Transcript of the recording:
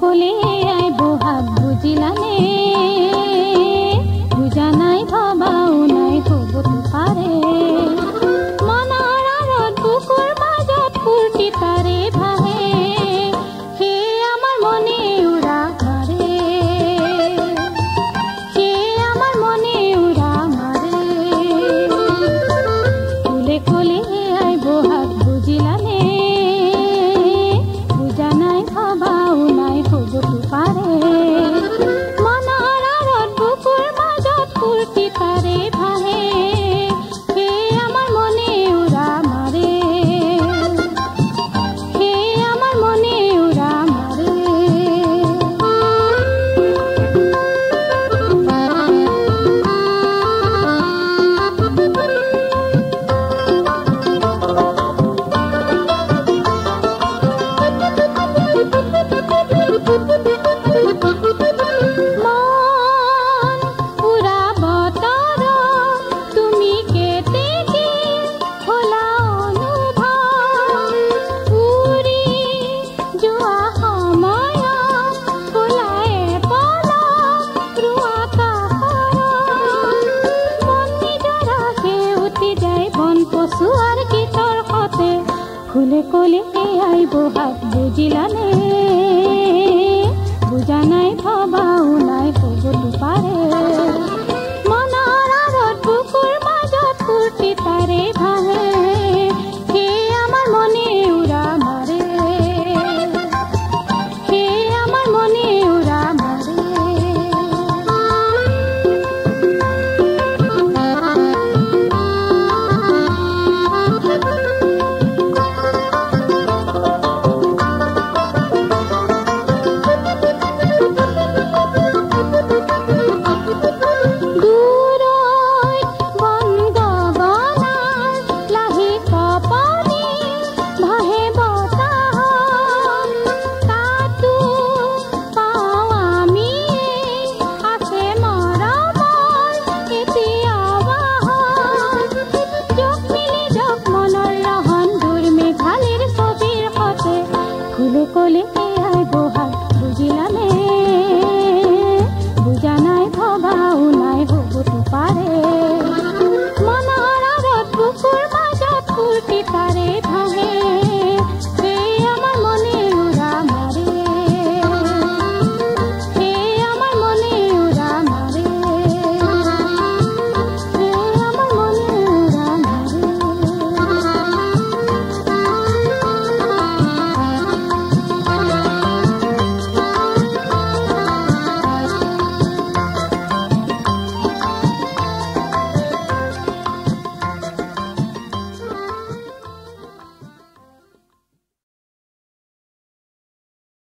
সকলে আইব হাত বুঝিলানে বুঝা নাই ভাবা all খুলে আই বহাত বুঝিলা নে বুঝা নাই ভবাও নাই কবতো পারে Julie.